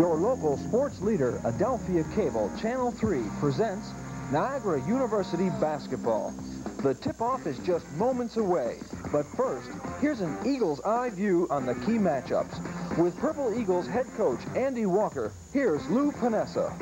Your local sports leader, Adelphia Cable, Channel 3, presents Niagara University Basketball. The tip-off is just moments away. But first, here's an Eagles eye view on the key matchups. With Purple Eagles head coach Andy Walker, here's Lou Panessa.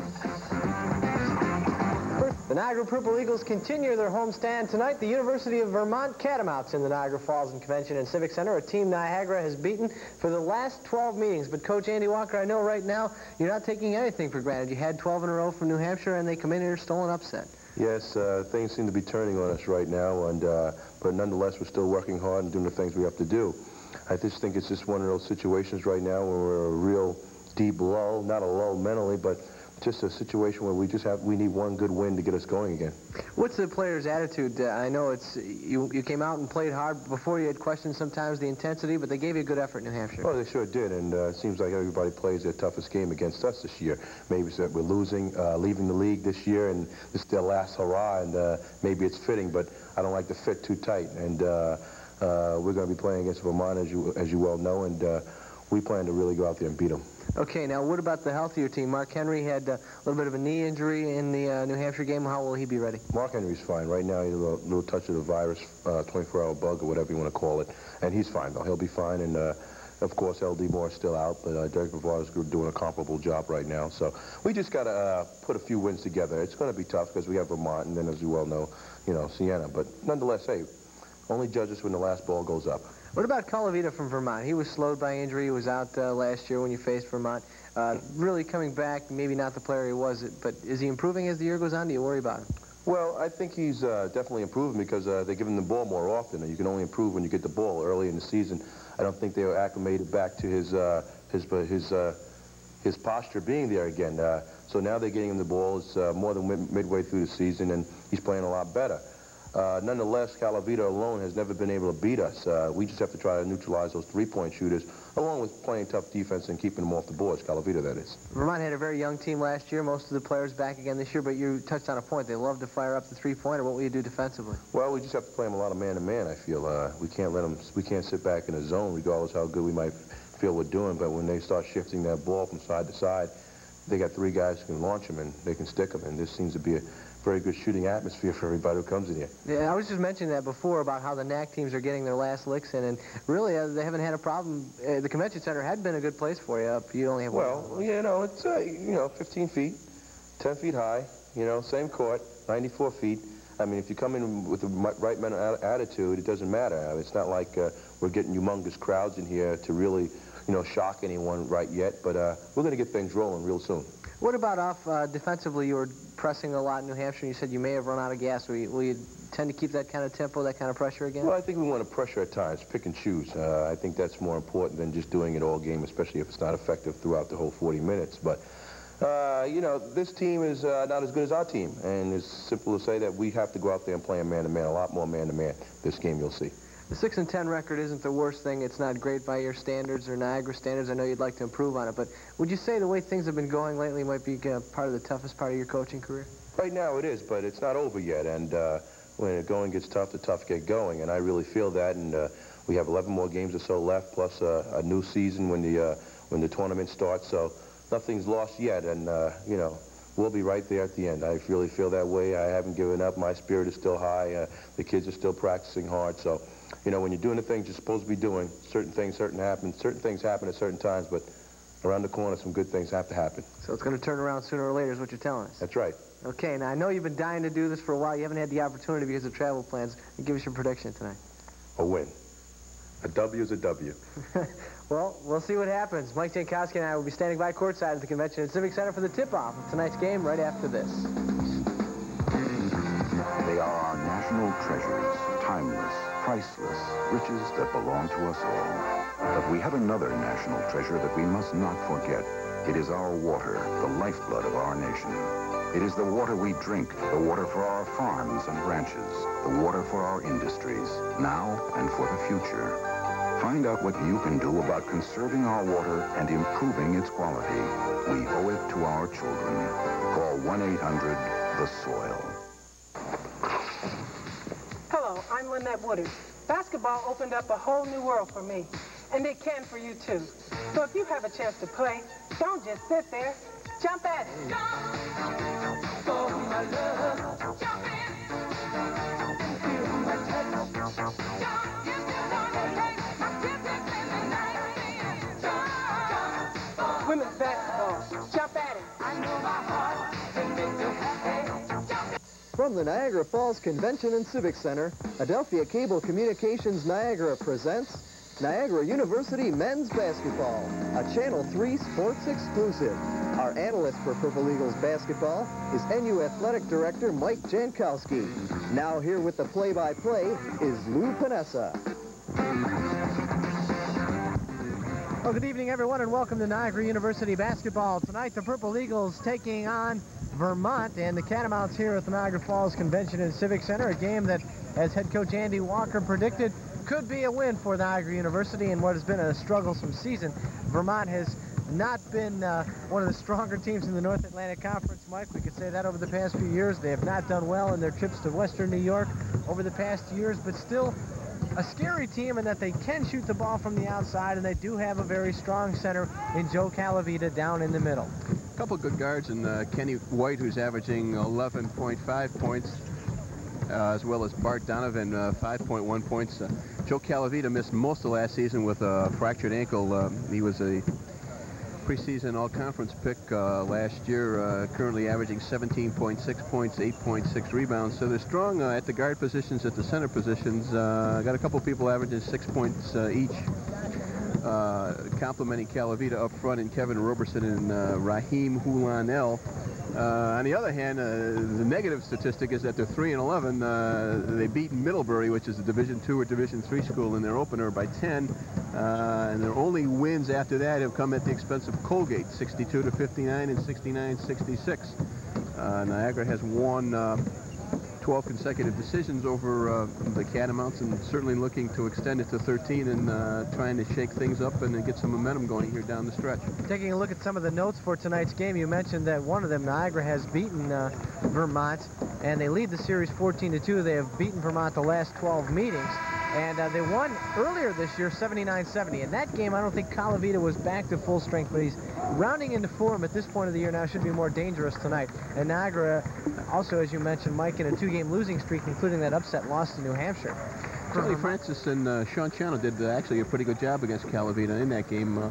The Niagara Purple Eagles continue their homestand tonight. The University of Vermont Catamounts in the Niagara Falls and Convention and Civic Center, a team Niagara has beaten for the last 12 meetings. But Coach Andy Walker, I know right now you're not taking anything for granted. You had 12 in a row from New Hampshire, and they come in here still an upset. Yes, uh, things seem to be turning on us right now, and uh, but nonetheless, we're still working hard and doing the things we have to do. I just think it's just one of those situations right now where we're a real deep lull, not a lull mentally, but just a situation where we just have we need one good win to get us going again. What's the players' attitude? Uh, I know it's you. You came out and played hard before. You had questioned sometimes the intensity, but they gave you a good effort, in New Hampshire. Oh, they sure did, and uh, it seems like everybody plays their toughest game against us this year. Maybe it's that we're losing, uh, leaving the league this year, and this is their last hurrah, and uh, maybe it's fitting, but I don't like to fit too tight, and uh, uh, we're going to be playing against Vermont, as you as you well know, and we plan to really go out there and beat them. Okay, now what about the healthier team? Mark Henry had a little bit of a knee injury in the uh, New Hampshire game. How will he be ready? Mark Henry's fine. Right now, he's a little, little touch of the virus, 24-hour uh, bug, or whatever you want to call it. And he's fine, though. He'll be fine. And, uh, of course, L.D. Moore's still out, but uh, Derek is doing a comparable job right now. So we just got to uh, put a few wins together. It's going to be tough because we have Vermont and then, as you well know, you know, Siena. But nonetheless, hey, only judge us when the last ball goes up. What about Calavita from Vermont? He was slowed by injury. He was out uh, last year when you faced Vermont. Uh, really coming back, maybe not the player he was, but is he improving as the year goes on? Do you worry about him? Well, I think he's uh, definitely improving because uh, they give him the ball more often. You can only improve when you get the ball early in the season. I don't think they were acclimated back to his uh, his uh, his uh, his posture being there again. so now they're getting him the ball. It's more than mid midway through the season, and he's playing a lot better. Uh, nonetheless, Calavita alone has never been able to beat us. Uh, we just have to try to neutralize those three-point shooters, along with playing tough defense and keeping them off the boards. Calavita, that is. Vermont had a very young team last year. Most of the players back again this year, but you touched on a point. They love to fire up the three-pointer. What will you do defensively? Well, we just have to play them a lot of man-to-man, -man, I feel. Uh, we can't let them, we can't sit back in a zone, regardless how good we might feel we're doing, but when they start shifting that ball from side to side, they got three guys who can launch them, and they can stick them, and this seems to be a very good shooting atmosphere for everybody who comes in here. Yeah, I was just mentioning that before about how the NAC teams are getting their last licks in, and really uh, they haven't had a problem. Uh, the convention center had been a good place for you. You only have well, one. you know, it's uh, you know 15 feet, 10 feet high. You know, same court, 94 feet. I mean, if you come in with the right mental attitude, it doesn't matter. It's not like uh, we're getting humongous crowds in here to really, you know, shock anyone right yet. But uh, we're going to get things rolling real soon. What about off uh, defensively? You were pressing a lot in New Hampshire. You said you may have run out of gas. Will you, will you, tend to keep that kind of tempo, that kind of pressure again? Well, I think we want to pressure at times, pick and choose. Uh, I think that's more important than just doing it all game, especially if it's not effective throughout the whole 40 minutes. But, uh, you know, this team is uh, not as good as our team. And it's simple to say that we have to go out there and play a man-to-man, -man, a lot more man-to-man -man this game, you'll see. The 6 and 10 record isn't the worst thing. It's not great by your standards or Niagara standards. I know you'd like to improve on it, but would you say the way things have been going lately might be uh, part of the toughest part of your coaching career? Right now it is, but it's not over yet. And uh, when the going gets tough, the tough get going. And I really feel that. And uh, we have 11 more games or so left, plus uh, a new season when the uh, when the tournament starts. So nothing's lost yet. And uh, you know, we'll be right there at the end. I really feel that way. I haven't given up. My spirit is still high. the kids are still practicing hard. So you know, when you're doing the things you're supposed to be doing, certain things certain happen. Certain things happen at certain times, but around the corner, some good things have to happen. So it's going to turn around sooner or later is what you're telling us. That's right. Okay, now I know you've been dying to do this for a while. You haven't had the opportunity because of travel plans. Give us your prediction tonight. A win. A W is a W. well, we'll see what happens. Mike Jankowski and I will be standing by courtside at the Convention and Civic Center for the tip-off of tonight's game right after this. They are our national treasures, timeless, priceless, riches that belong to us all. But we have another national treasure that we must not forget. It is our water, the lifeblood of our nation. It is the water we drink, the water for our farms and ranches, the water for our industries, now and for the future. Find out what you can do about conserving our water and improving its quality. We owe it to our children. Call 1-800-THE-SOIL. Oh, I'm Lynette Woodard. Basketball opened up a whole new world for me, and it can for you too. So if you have a chance to play, Don't just sit there. Jump at it. Oh, my love. Jump in. Feel my touch. Jump. From the Niagara Falls Convention and Civic Center, Adelphia Cable Communications Niagara presents Niagara University Men's Basketball, a Channel 3 sports exclusive. Our analyst for Purple Eagles basketball is NU Athletic Director Mike Jankowski. Now here with the play-by-play is Lou Panessa. Well, good evening, everyone, and welcome to Niagara University basketball. Tonight, the Purple Eagles taking on Vermont and the Catamounts here at the Niagara Falls Convention and Civic Center, a game that, as head coach Andy Walker predicted, could be a win for Niagara University in what has been a strugglesome season. Vermont has not been uh, one of the stronger teams in the North Atlantic Conference, Mike. We could say that over the past few years. They have not done well in their trips to Western New York over the past years, but still a scary team in that they can shoot the ball from the outside, and they do have a very strong center in Joe Calavita down in the middle. A couple good guards, and uh, Kenny White, who's averaging 11.5 points, uh, as well as Bart Donovan, uh, 5.1 points. Uh, Joe Calavita missed most of last season with a fractured ankle. Uh, he was a preseason all-conference pick uh, last year, uh, currently averaging 17.6 points, 8.6 rebounds. So they're strong uh, at the guard positions, at the center positions. Uh, got a couple people averaging six points uh, each. Uh, complimenting Calavita up front and Kevin Roberson and Raheem Hulanel. Uh, on the other hand, the negative statistic is that they're 3 and 11. Uh, they beat Middlebury, which is a Division two or Division three school, in their opener by 10. Uh, and their only wins after that have come at the expense of Colgate, 62 to 59 and 69 66. Uh, Niagara has won uh, 12 consecutive decisions over uh, the Catamounts and certainly looking to extend it to 13 and uh, trying to shake things up and get some momentum going here down the stretch. Taking a look at some of the notes for tonight's game, you mentioned that one of them, Niagara, has beaten uh, Vermont, and they lead the series 14 to 2. They have beaten Vermont the last 12 meetings. And uh, they won earlier this year 79-70. In that game, I don't think Calavita was back to full strength, but he's rounding into form at this point of the year now should be more dangerous tonight. And Niagara, also, as you mentioned, Mike, in a two-game losing streak, including that upset loss to New Hampshire. Charlie Francis and uh, Sean Channel did uh, actually a pretty good job against Calavita in that game. Uh,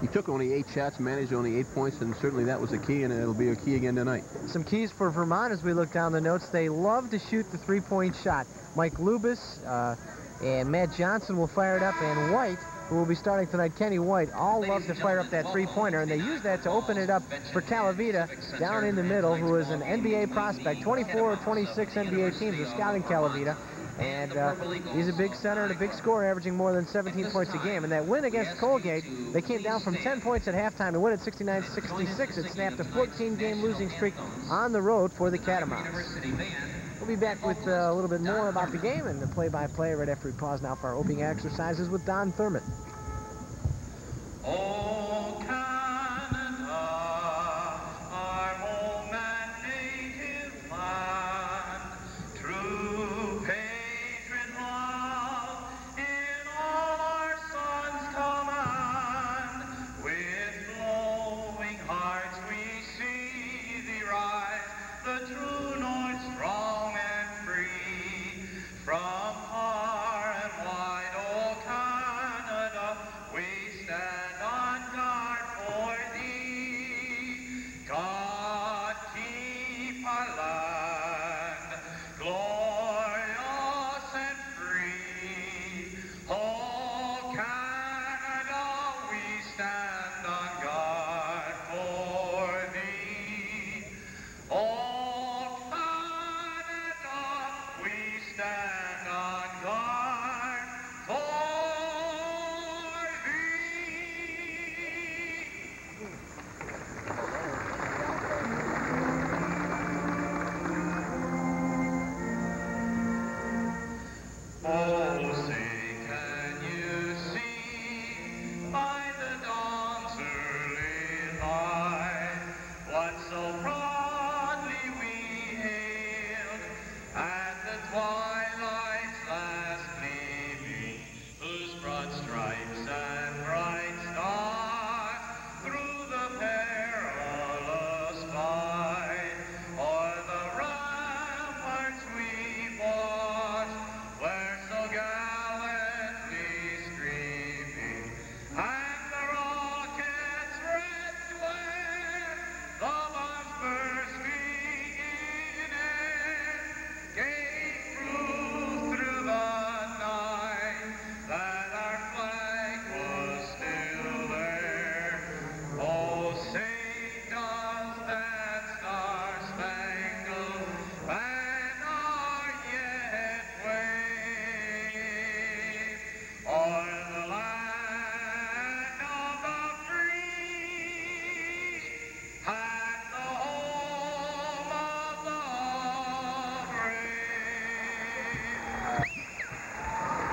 he took only eight shots, managed only eight points, and certainly that was a key, and it'll be a key again tonight. Some keys for Vermont as we look down the notes. They love to shoot the three-point shot. Mike Lubis uh, and Matt Johnson will fire it up, and White, who will be starting tonight, Kenny White, all love to fire up that three-pointer, and they use that to open it up for Calavita down in the middle, who is an NBA prospect. 24 or 26 NBA teams are scouting Calavita. And uh, he's a big center and a big scorer, averaging more than 17 points a game. And that win against Colgate, they came down from 10 points at halftime to win at 69-66. It snapped a 14-game losing streak on the road for the Catamounts. We'll be back with uh, a little bit more about the game and the play-by-play -play right after we pause now for our opening exercises with Don Thurman. Oh,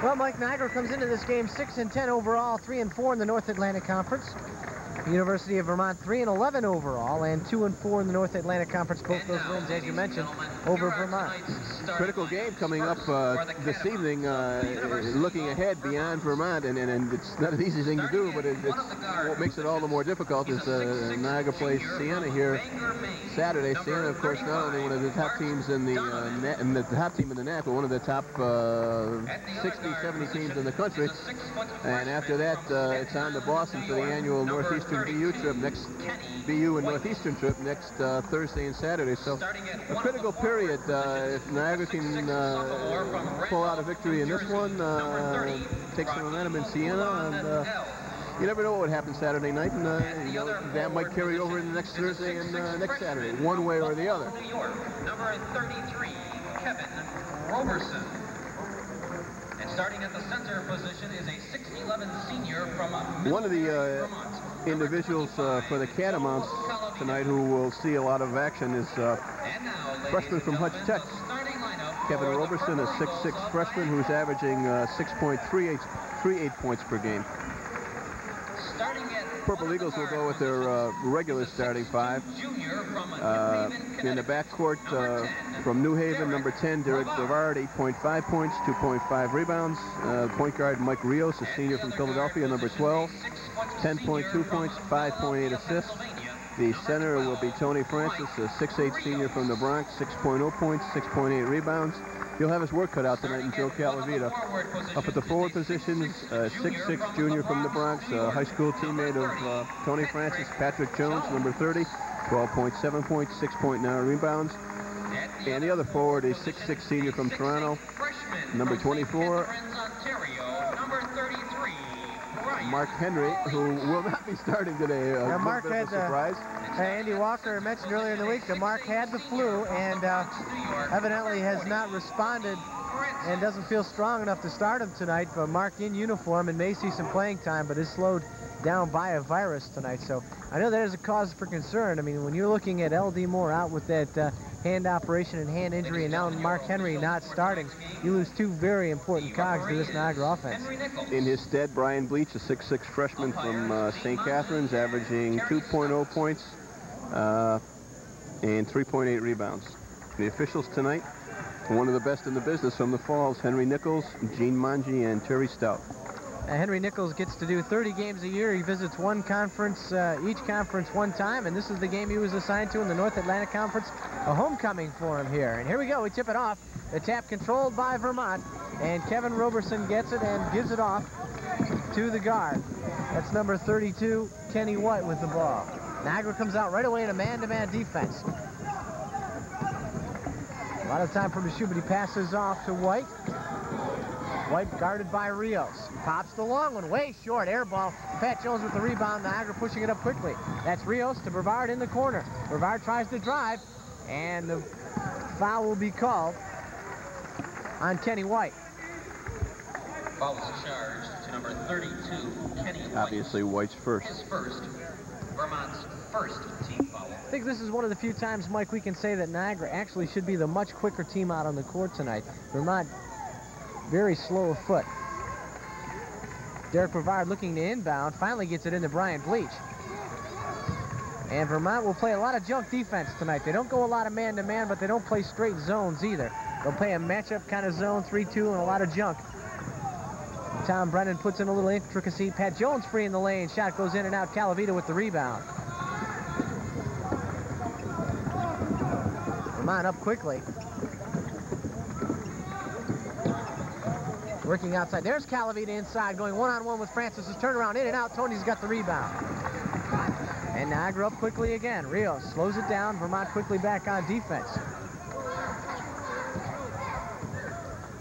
Well, Mike Niagara comes into this game 6 and 10 overall, 3 and 4 in the North Atlantic Conference. University of Vermont 3 and 11 overall, and 2 and 4 in the North Atlantic Conference. Both those wins, as you mentioned, over Vermont. Critical game coming up uh, this evening, uh, looking ahead beyond Vermont, and, and, and, it's not an easy thing to do, but it, what makes it all the more difficult is uh, Niagara plays Siena here Saturday. Siena, of course, not only one of the top teams in the, uh, and the top team in the NAC, but one of the top uh, 60, 70 teams in the country. And after that, uh, it's on to Boston for the annual Northeastern BU trip, next BU and Northeastern trip next Thursday and Saturday. So a critical period. If Niagara can uh, pull out a victory in this one, uh, take some momentum in Siena, and uh, you never know what would happen Saturday night, and uh, you know, that might carry over in the next Thursday and uh, next Saturday, one way or the other. New York, number 33, Kevin Roberson. And starting at the center position is a 6'11 senior from One of the uh, individuals uh, for the Catamounts tonight who will see a lot of action is uh, freshman from Hutch Tech. The starting lineup Kevin Roberson, a Vermont 6'6 freshman who's averaging uh, 6.38 points per game. Purple one of the Eagles will go with their uh, regular starting five. Uh, in the backcourt uh, from New Haven, number 10, Derek Brevard, 8.5 points, 2.5 rebounds. Uh, point guard Mike Rios, a senior from Philadelphia, number 12, 10.2 points, 5.8 assists. The center will be Tony Francis, a 6'8 senior from the Bronx, 6.0 points, 6.8 rebounds. He'll have his work cut out tonight in Joe Calavita. Up at the forward positions, uh, 6'6 junior from the Bronx, a high school teammate of uh, Tony Francis, Patrick Jones, number 30, 12.7 points, 6.9 rebounds. And the other forward is 6'6 senior from Toronto, number 24, Number 33, Brian. Mark Henry, who will not be starting today. A little Mark bit of a had, uh, surprise. Uh, Andy Walker mentioned earlier in the week that Mark had the flu and uh, evidently has not responded and doesn't feel strong enough to start him tonight. But Mark in uniform and may see some playing time, but is slowed down by a virus tonight. So I know that is a cause for concern. I mean, when you're looking at L.D. Moore out with that uh, hand operation and hand injury, and now Mark Henry not starting, you lose two very important cogs to this Niagara offense. In his stead, Brian Bleach, a 6'6 freshman from uh, St. Catharines, averaging 2.0 points uh, and 3.8 rebounds. The officials tonight, one of the best in the business from the Falls, Henry Nichols, Gene Manji, and Terry Stout. Henry Nichols gets to do 30 games a year. He visits one conference, uh, each conference one time, and this is the game he was assigned to in the North Atlantic Conference. A homecoming for him here. And here we go. We tip it off. The tap controlled by Vermont, and Kevin Roberson gets it and gives it off to the guard. That's number 32, Kenny White with the ball. Niagara comes out right away in a man-to-man defense. A lot of time for Michoud, but he passes off to White. White guarded by Rios. Pops the long one, way short, air ball. Pat Jones with the rebound, Niagara pushing it up quickly. That's Rios to Brevard in the corner. Brevard tries to drive, and the foul will be called on Kenny White. Foul is charged to number 32, Kenny White. Obviously, White's first. His first, Vermont's first team foul. I think this is one of the few times, Mike, we can say that Niagara actually should be the much quicker team out on the court tonight. Vermont very slow of foot. Derek Brevard looking to inbound, finally gets it into Brian Bleach. And Vermont will play a lot of junk defense tonight. They don't go a lot of man-to-man, but they don't play straight zones either. They'll play a matchup kind of zone, 3-2, and a lot of junk. Tom Brennan puts in a little intricacy. Pat Jones free in the lane. Shot goes in and out. Calavita with the rebound. Vermont up quickly. Working outside. There's Calavita inside, going one-on-one with Francis. His turnaround in and out. Tony's got the rebound. And Niagara up quickly again. Rios slows it down. Vermont quickly back on defense.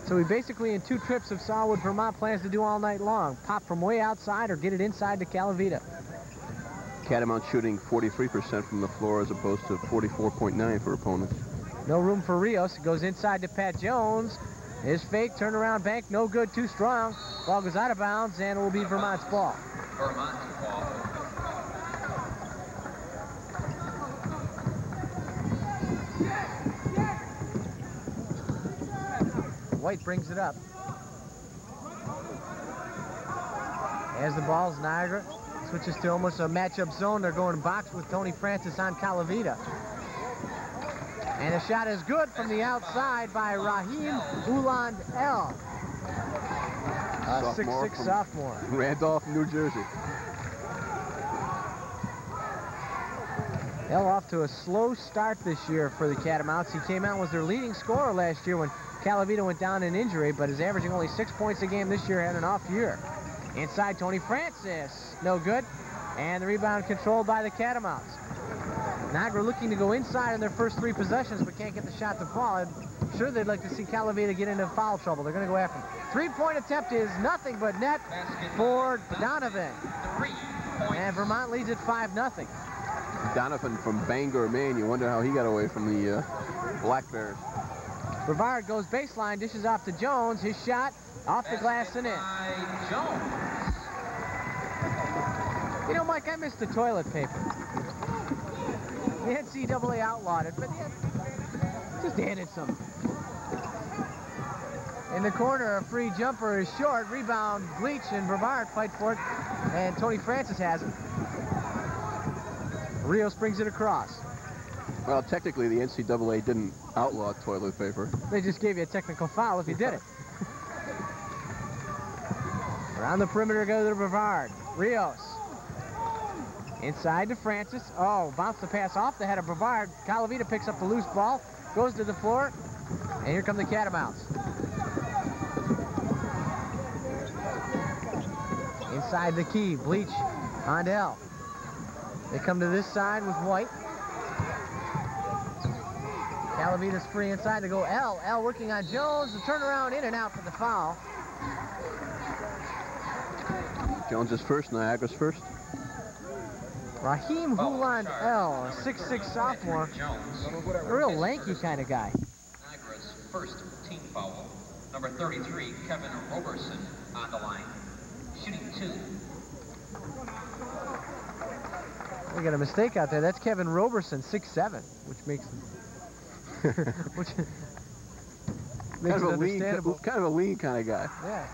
So we basically, in two trips, have saw what Vermont plans to do all night long. Pop from way outside or get it inside to Calavita. Catamount shooting 43% from the floor as opposed to 44.9 for opponents. No room for Rios. It goes inside to Pat Jones. His fake turnaround bank, no good, too strong. Ball goes out of bounds, and it will be Vermont's ball. Vermont's ball. White brings it up. As the ball's Niagara switches to almost a matchup zone. They're going box with Tony Francis on Calavita. And a shot is good from the outside by Raheem Uland. A Sophomore 6'6 sophomore. Randolph, New Jersey. El off to a slow start this year for the Catamounts. He came out and was their leading scorer last year when Calavita went down in injury, but is averaging only six points a game this year, had an off year. Inside, Tony Francis. No good. And the rebound controlled by the Catamounts. Niagara looking to go inside in their first three possessions, but can't get the shot to fall. I'm sure they'd like to see Calavita get into foul trouble. They're going to go after him. Three-point attempt is nothing but net for Donovan. And Vermont leads at 5-0. Donovan from Bangor, Maine. You wonder how he got away from the uh, Black Bears. Brevard goes baseline, dishes off to Jones. His shot off the glass and in. Jones. You know, Mike, I missed the toilet paper. The NCAA outlawed it, but yeah, just added some. In the corner, a free jumper is short. Rebound, Bleach and Brevard fight for it, and Tony Francis has it. Rios brings it across. Well, technically, the NCAA didn't outlaw toilet paper. They just gave you a technical foul if you did it. Around the perimeter goes to Brevard. Rios. Inside to Francis. Oh, bounce the pass off the head of Brevard. Calavita picks up the loose ball, goes to the floor, and here come the Catamounts. Inside the key, Bleach on L. They come to this side with White. Calavita's free inside to go L. L working on Jones. The turnaround in and out for the foul. Jones is first, Niagara's first. Raheem oh, Huland charge. L, a Number 6'6 sophomore. A real lanky kind of guy. Niagara's first team foul. Number 33, Kevin Roberson on the line. Shooting two. We got a mistake out there. That's Kevin Roberson, 6'7", which makes which makes kind, of it a lean, kind of a lean kind of guy. Yeah.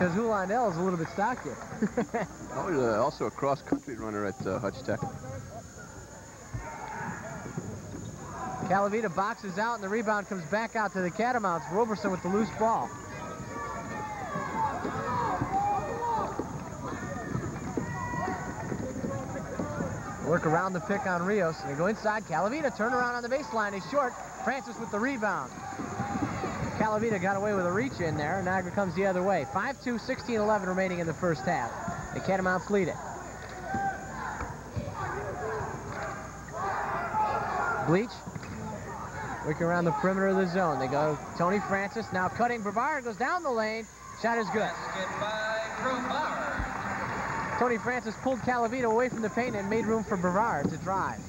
Because Huland L is a little bit stockier. Oh, he's uh, also a cross-country runner at uh, Hutch Tech. Calavita boxes out and the rebound comes back out to the Catamounts. Roberson with the loose ball. Work around the pick on Rios. They go inside. Calavita turn around on the baseline. He's short. Francis with the rebound. Calavita got away with a reach in there. Niagara comes the other way. 5-2, 16-11 remaining in the first half. The Catamounts lead it. Bleach. Working around the perimeter of the zone. They go Tony Francis. Now cutting. Brevard goes down the lane. Shot is good. Tony Francis pulled Calavita away from the paint and made room for Brevard to drive.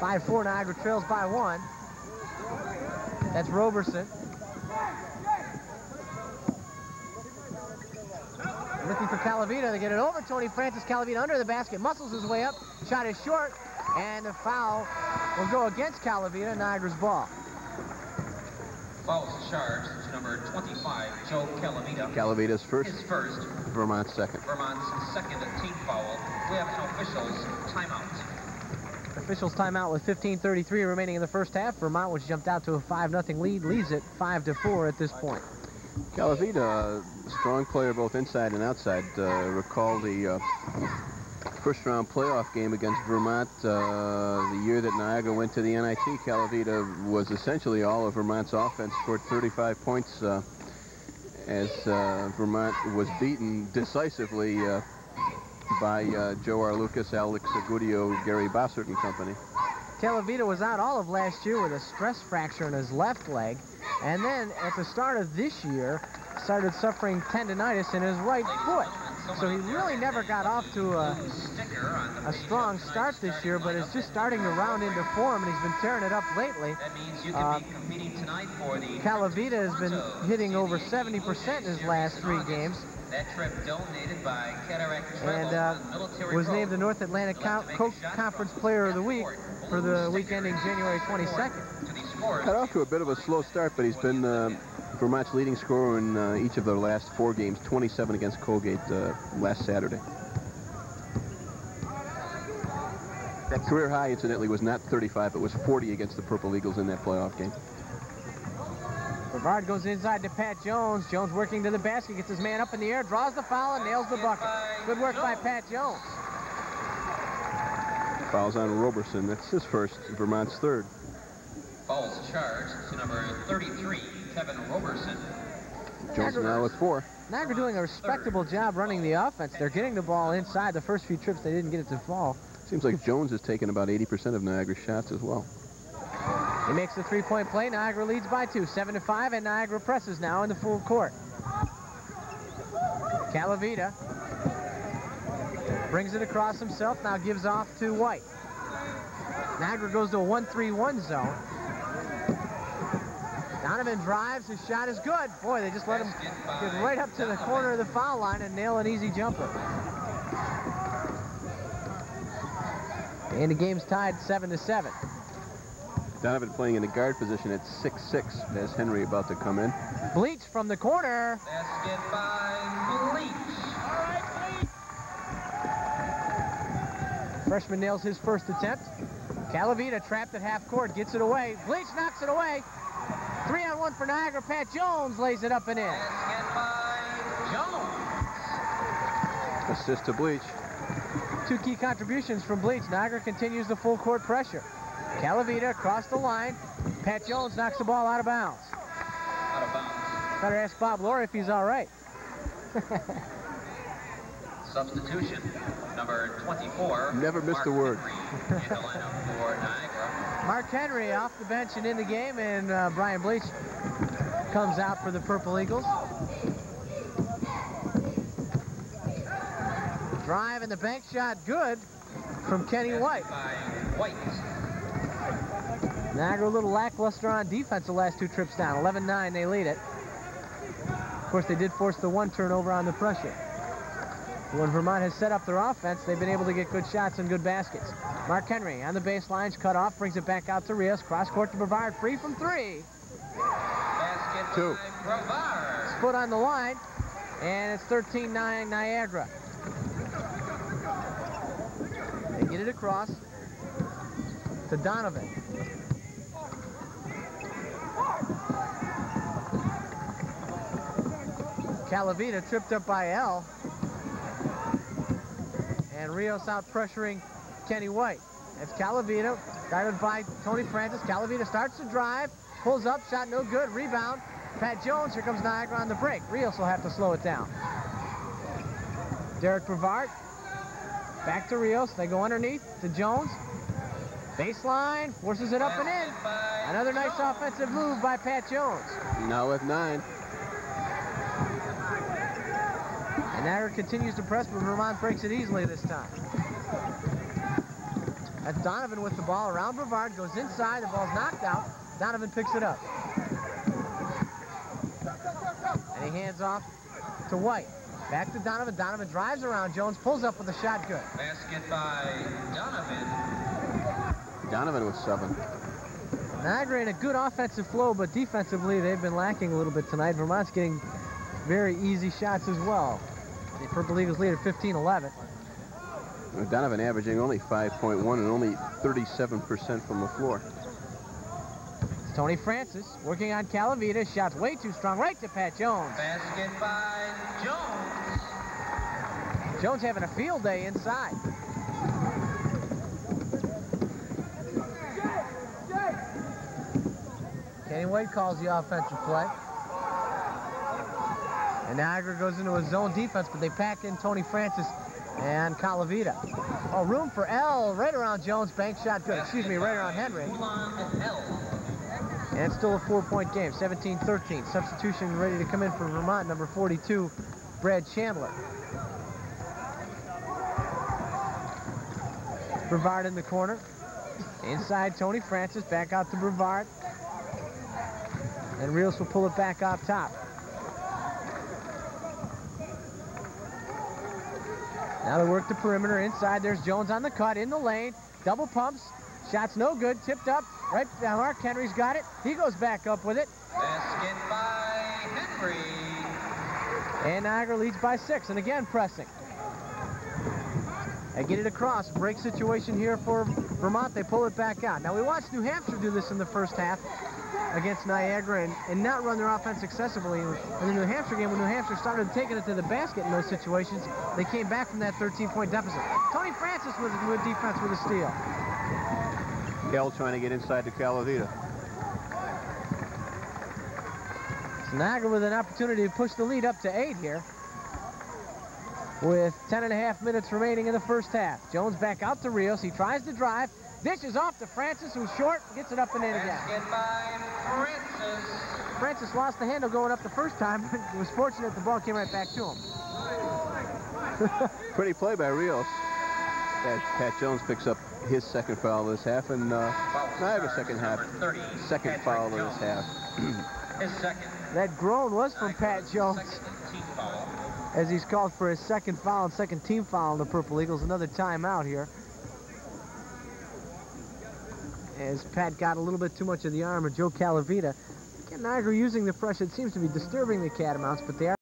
5-4 Niagara trails by one. That's Roberson. Looking for Calavita. They get it over Tony Francis. Calavita under the basket. Muscles his way up. Shot is short. And the foul will go against Calavita. Niagara's ball. Fouls charged to number 25, Joe Calavita. Calavita's first, His first, Vermont second. Vermont's second team foul. We have an official's timeout. Officials timeout with 15.33 remaining in the first half. Vermont, which jumped out to a 5-0 lead, leaves it 5-4 at this point. Calavita, strong player both inside and outside. Uh, recall the uh, first round playoff game against Vermont uh, the year that Niagara went to the NIT. Calavita was essentially all of Vermont's offense, scored 35 points uh, as uh, Vermont was beaten decisively uh, by uh, Joe Arlauckas, Alex Agudio, Gary Bossert and company. Calavita was out all of last year with a stress fracture in his left leg. And then at the start of this year, started suffering tendonitis in his right foot. So he really never got off to a, Sticker on the a strong start this year, but is just starting to round into form, and he's been tearing it up lately. That means you can Uh, be competing tonight for the Calavita has been hitting over 70% in his last three games. That trip donated by Cataract Travel and uh, on Military was named the North Atlantic Co- to make Coke a shot Conference Player of the Week for the week sticker ending January 22nd. To. Got off to a bit of a slow start, but he's been uh, Vermont's leading scorer in uh, each of their last four games, 27 against Colgate uh, last Saturday. That career high, incidentally, was not 35. It was 40 against the Purple Eagles in that playoff game. Brevard goes inside to Pat Jones. Jones working to the basket, gets his man up in the air, draws the foul, and nails the bucket. Good work by Pat Jones. Fouls on Roberson. That's his first, Vermont's third. Fouls charged to number 33, Kevin Roberson. Jones now with four. Niagara doing a respectable job running the offense. They're getting the ball inside. The first few trips, they didn't get it to fall. Seems like Jones has taken about 80% of Niagara's shots as well. He makes the three-point play. Niagara leads by two, seven to five, and Niagara presses now in the full court. Calavita brings it across himself, now gives off to White. Niagara goes to a 1-3-1 zone. Donovan drives, his shot is good. Boy, they just let him get right up to the corner of the foul line and nail an easy jumper. And the game's tied 7 to 7. Donovan playing in the guard position at six six. as Henry about to come in. Bleach from the corner. Basket by Bleach. Freshman nails his first attempt. Calavita trapped at half court, gets it away. Bleach knocks it away. Three on one for Niagara. Pat Jones lays it up and in. Basket by Jones. Assist to Bleach. Two key contributions from Bleach. Niagara continues the full court pressure. Calavita across the line. Pat Jones knocks the ball out of bounds. Out of bounds. Better ask Bob Lorry if he's all right. Substitution. Number 24. Never missed Mark a word. Henry in the lineup for Niagara. Mark Henry off the bench and in the game, and uh, Brian Bleach comes out for the Purple Eagles. Drive and the bank shot good from Kenny White. By White. Niagara a little lackluster on defense the last two trips down. 11-9, they lead it. Of course, they did force the one turnover on the pressure. When Vermont has set up their offense, they've been able to get good shots and good baskets. Mark Henry on the baselines, cut off, brings it back out to Rios. Cross court to Brevard, free from three. Basket Two. Brevard. Foot on the line, and it's 13-9 Niagara. They get it across to Donovan. Calavita tripped up by L. And Rios out pressuring Kenny White. That's Calavita, guided by Tony Francis. Calavita starts to drive, pulls up, shot no good, rebound. Pat Jones, here comes Niagara on the break. Rios will have to slow it down. Derek Brevard, back to Rios. They go underneath to Jones. Baseline, forces it up and in. Another nice offensive move by Pat Jones. Now with nine. And continues to press, but Vermont breaks it easily this time. That's Donovan with the ball around Brevard, goes inside, the ball's knocked out. Donovan picks it up. And he hands off to White. Back to Donovan. Donovan drives around Jones, pulls up with a shot good. Basket by Donovan. Donovan with seven. Niagara in a good offensive flow, but defensively they've been lacking a little bit tonight. Vermont's getting very easy shots as well. The Purple Eagles lead at 15-11. Donovan averaging only 5.1 and only 37% from the floor. It's Tony Francis working on Calavita. Shot's way too strong. Right to Pat Jones. Basket by Jones. Jones having a field day inside. Kenny White calls the offensive play. Niagara goes into a zone defense, but they pack in Tony Francis and Calavita. Oh, room for L right around Jones. Bank shot good. Excuse me, right around Henry. And still a four-point game, 17-13. Substitution ready to come in for Vermont, number 42, Brad Chandler. Brevard in the corner. Inside, Tony Francis, back out to Brevard. And Rios will pull it back off top. Now they work the perimeter. Inside, there's Jones on the cut, in the lane. Double pumps. Shot's no good. Tipped up. Right now, Mark Henry's got it. He goes back up with it. Basket by Henry. And Niagara leads by six. And again, pressing. They get it across. Break situation here for Vermont. They pull it back out. Now, we watched New Hampshire do this in the first half against Niagara and, and not run their offense successfully. In the New Hampshire game, when New Hampshire started taking it to the basket in those situations, they came back from that 13-point deficit. Tony Francis with, with defense with a steal. Kell trying to get inside to Calavita. So Niagara with an opportunity to push the lead up to eight here with 10 and a half minutes remaining in the first half. Jones back out to Rios. He tries to drive. Dishes off to Francis, who's short, gets it up and in again. Basket by Francis. Francis lost the handle going up the first time, but was fortunate the ball came right back to him. Pretty play by Rios. As Pat Jones picks up his second foul this half, and uh, Niagara second half, Number 30, second Patrick foul of this half. His second. That groan was from Pat Jones Second team foul. as he's called for his second foul and second team foul on the Purple Eagles. Another timeout here. As Pat got a little bit too much of the arm of Joe Calavita. Again, Niagara using the pressure. It seems to be disturbing the Catamounts, but they are